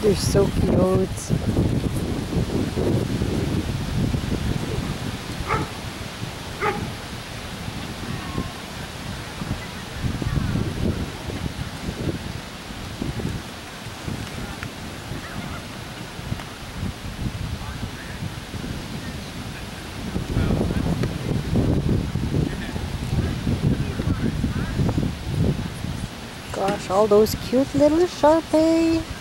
They're so cute. Gosh, all those cute little Sharpei.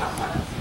Bye.